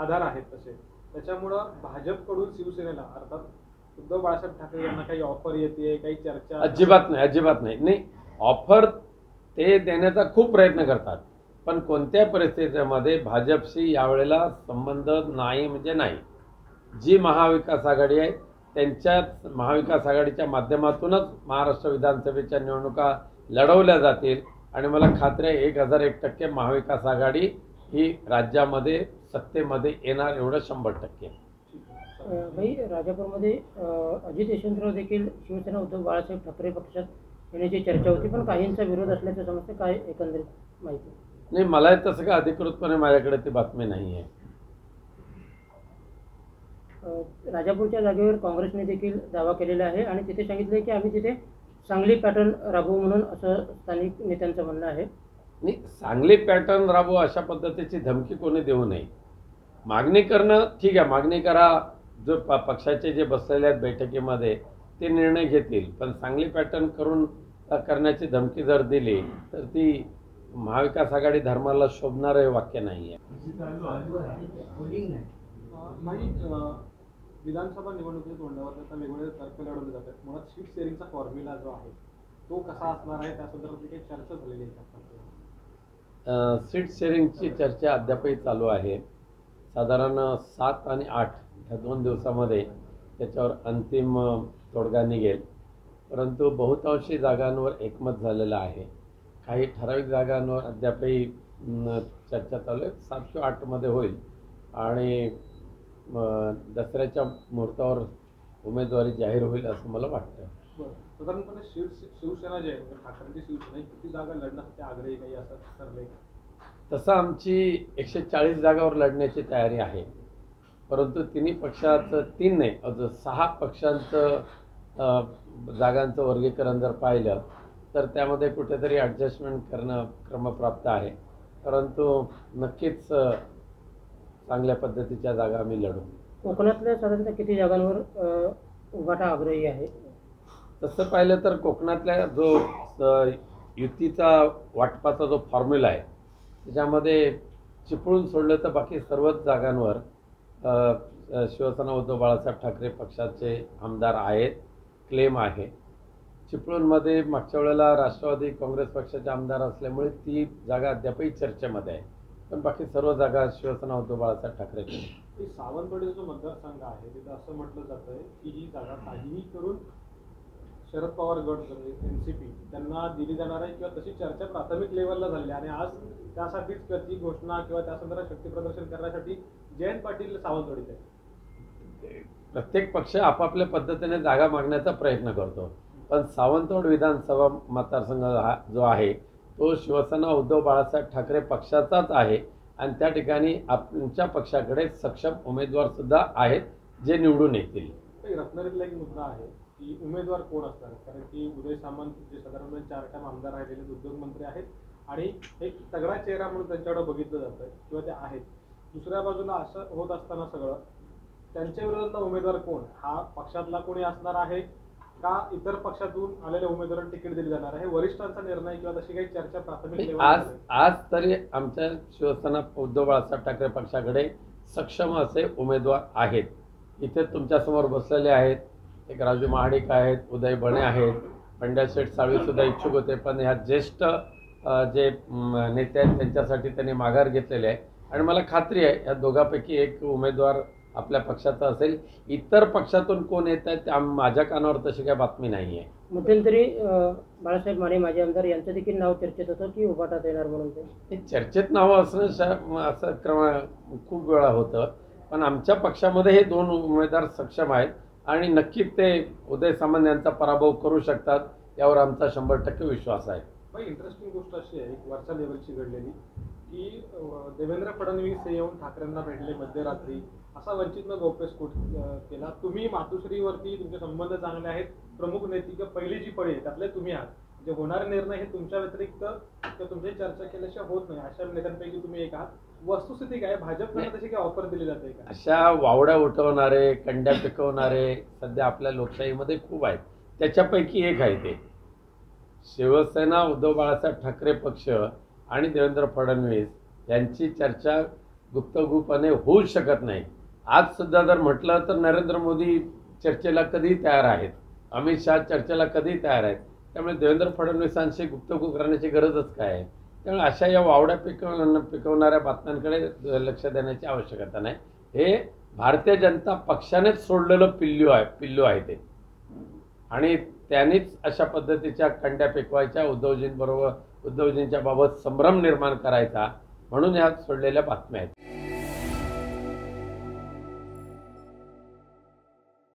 आधार आहेत तसे. त्याच्यामुळं भाजपकडून शिवसेनेला अर्थात उद्धव बाळासाहेब ठाकरे यांना काही ऑफर येते काही चर्चा अजिबात नाही अजिबात नाही. नाही ऑफर ते देण्याचा खूप प्रयत्न करतात. पण कोणत्या परिस्थितीमध्ये भाजपशी यावेळेला संबंध नाही म्हणजे नाही. जी महाविकास आघाडी आहे त्यांच्याच महाविकास आघाडीच्या माध्यमातूनच महाराष्ट्र विधानसभेच्या निवडणुका लढवल्या जातील. आणि मला खात्री आहे एक हजार एक टक्के महाविकास आघाडी ही राज्यामध्ये सत्तेमध्ये येणार एवढं शंभर टक्के. भाई राजापूरमध्ये अजित यशवंतराव देखील शिवसेना उद्धव बाळासाहेब ठाकरे पक्षात येण्याची चर्चा होती पण काहींचा विरोध असल्याचं समजतं काय एकंदरीत माहिती? नाही मला तसं काय अधिकृतपणे माझ्याकडे ती बातमी नाही आहे राजापूरच्या जागेवर काँग्रेसने देखील दावा केलेला आहे आणि तिथे सांगितलं की आम्ही तिथे सांगली पॅटर्न राबवू म्हणून असं स्थानिक नेत्यांचं म्हणणं आहे. नाही चांगली पॅटर्न राबवू अशा पद्धतीची धमकी कोणी देऊ नये. मागणी करणं ठीक आहे मागणी करा. जो प पक्षाचे जे बसलेले आहेत बैठकीमध्ये ते निर्णय घेतील. पण चांगली पॅटर्न करून करण्याची धमकी जर दिली तर ती महाविकास आघाडी धर्माला शोभणारं हे वाक्य नाही आहे. विधानसभा निवडणुकीच्या तोंडावर आता वेगवेगळे तर्क लढवले जातात. मुळात सीट शेअरिंगचा फॉर्म्युला जो आहे तो कसा असणार आहे? त्या संदर्भात काही चर्चा झालेली आहे सीट शेअरिंगची चर्चा अद्यापही चालू आहे. साधारण सात आणि आठ ह्या दोन दिवसामध्ये त्याच्यावर अंतिम तोडगा निघेल. परंतु बहुतांशी जागांवर एकमत झालेलं आहे. काही ठराविक जागांवर अद्यापही चर्चा चालू आहे. सात किंवा आठमध्ये होईल. आणि दसऱ्याच्या मुहूर्तावर उमेदवारी जाहीर होईल असं मला वाटतं. साधारणपणे शिव शिवसेना जी आहे म्हणजे ठाकरेंची शिवसेना किती जागा लढण्यासाठी आग्रही काही असं ठरले का? तसं आमची एकशे चाळीस जागावर लढण्याची तयारी आहे. परंतु तिन्ही पक्षाचं तीन नाही अजून सहा पक्षांचं जागांचं वर्गीकरण जर पाहिलं तर त्यामध्ये कुठेतरी ॲडजस्टमेंट करणं क्रमप्राप्त आहे. परंतु नक्कीच चांगल्या पद्धतीच्या जागा आम्ही लढू. कोकणातल्या साधारणतः किती जागांवर अ, उभाटा आग्रही आहे? तसं पाहिलं तर कोकणातल्या जो युतीचा वाटपाचा जो फॉर्म्युला आहे त्याच्यामध्ये चिपळून सोडलं तर बाकी सर्वच जागांवर शिवसेना उद्धव बाळासाहेब ठाकरे पक्षाचे आमदार आहेत क्लेम आहे. चिपळूणमध्ये मागच्या वेळेला राष्ट्रवादी काँग्रेस पक्षाचे आमदार असल्यामुळे ती जागा अद्यापही चर्चेमध्ये आहे. पण बाकी सर्व जागा शिवसेना उद्धव बाळासाहेब ठाकरे की सावंतवाडीचा जो मतदारसंघ आहे तिथं असं म्हटलं जातं की ही जागा काहीही करून शरद पवार गट पी त्यांना दिली जाणार आहे किंवा तशी चर्चा प्राथमिक लेवलला झाली आहे आणि आज त्यासाठीच ती घोषणा किंवा त्या संदर्भात शक्ती प्रदर्शन करण्यासाठी जयंत पाटील सावंतवाडीत आहे प्रत्येक पक्ष आपापल्या पद्धतीने जागा मागण्याचा प्रयत्न करतो. पण सावंतवाड विधानसभा मतदारसंघ हा जो आहे तो शिवसेना उद्धव बाळासाहेब ठाकरे पक्षाचाच आहे आणि त्या ठिकाणी आमच्या पक्षाकडे सक्षम उमेदवारसुद्धा आहेत जे निवडून येतील. तर रत्नागिरीतला एक मुद्दा आहे की उमेदवार कोण असणार? कारण की उदय सामंत जे साधारणपणे चार टाइम आमदार राहिलेले उद्योग मंत्री आहेत आणि एक तगडा चेहरा म्हणून त्यांच्याकडे बघितलं जातं किंवा ते आहेत. दुसऱ्या बाजूला असं होत असताना सगळं त्यांच्या विरोधातला उमेदवार कोण? हा पक्षातला कोणी असणार आहे का इतर पक्षातून आलेल्या उमेदवारांना तिकीट दिली जाणार आहे? वरिष्ठांचा निर्णय किंवा तशी काही चर्चा प्राथमिक लेवलवर आज? आज तरी आमच्या शिवसेना उद्धव बाळासाहेब ठाकरे पक्षाकडे सक्षम असे उमेदवार आहेत. इथे तुमच्यासमोर बसलेले आहेत. एक राजू महाडिक आहेत उदय बणे आहेत. पंड्या शेठ साळवी सुद्धा इच्छुक होते पण ह्या ज्येष्ठ जे नेते आहेत त्यांच्यासाठी त्यांनी माघार घेतलेले आहे. आणि मला खात्री आहे या दोघांपैकी एक उमेदवार आपल्या पक्षाचा असेल. इतर पक्षातून कोण येत आहेत त्या माझ्या कानावर तशी काही बातमी नाही आहे मध्यंतरी बाळासाहेब माने माजी आमदार यांचं देखील नाव चर्चेत होतं की उभाटात येणार म्हणून ते? हे चर्चेत नावं असणं शा- असं क्रम खूप वेळा होतं. पण आमच्या पक्षामध्ये हे दोन उमेदवार सक्षम आहेत आणि नक्कीच ते उदय सामंत यांचा पराभव करू शकतात यावर आमचा शंभर टक्के विश्वास आहे. पण इंटरेस्टिंग गोष्ट अशी आहे एक वरच्या लेवलची घडलेली की देवेंद्र फडणवीस हे येऊन ठाकरेंना भेटले मध्यरात्री. असा वंचितनं गौप्यस्फोट केला. तुम्ही मातुश्रीवरती तुमचे संबंध चांगले आहेत. प्रमुख नेती किंवा पहिली जी पळी आहे त्यातले तुम्ही आहात. जे होणारे निर्णय हे तुमच्या व्यतिरिक्त किंवा तुमची चर्चा केल्याशिवाय होत नाही. अशा नेत्यांपैकी तुम्ही एक आहात. वस्तुस्थिती काय भाजपकडे तशी काही ऑफर दिली जाते का? अशा वावड्या उठवणारे कंड्या पिकवणारे सध्या आपल्या लोकशाहीमध्ये खूप आहेत. त्याच्यापैकी एक आहे ते. शिवसेना उद्धव बाळासाहेब ठाकरे पक्ष आणि देवेंद्र फडणवीस यांची चर्चा गुप्तगुपणे होऊ शकत नाही. आज सुद्धा जर म्हटलं तर नरेंद्र मोदी चर्चेला कधी तयार आहेत. अमित शहा चर्चेला कधी तयार आहेत. त्यामुळे देवेंद्र फडणवीसांशी गुप्तगू करण्याची गरजच काय आहे? त्यामुळे अशा या वावड्या पिकव पिकवणाऱ्या बातम्यांकडे लक्ष देण्याची आवश्यकता नाही. हे भारतीय जनता पक्षानेच सोडलेलं पिल्लू आहे पिल्लू आहे ते. आणि त्यांनीच अशा पद्धतीच्या कंड्या पिकवायच्या उद्धवजींबरोबर उद्धवजींच्या बाबत संभ्रम निर्माण करायचा म्हणून ह्या सोडलेल्या बातम्या आहेत.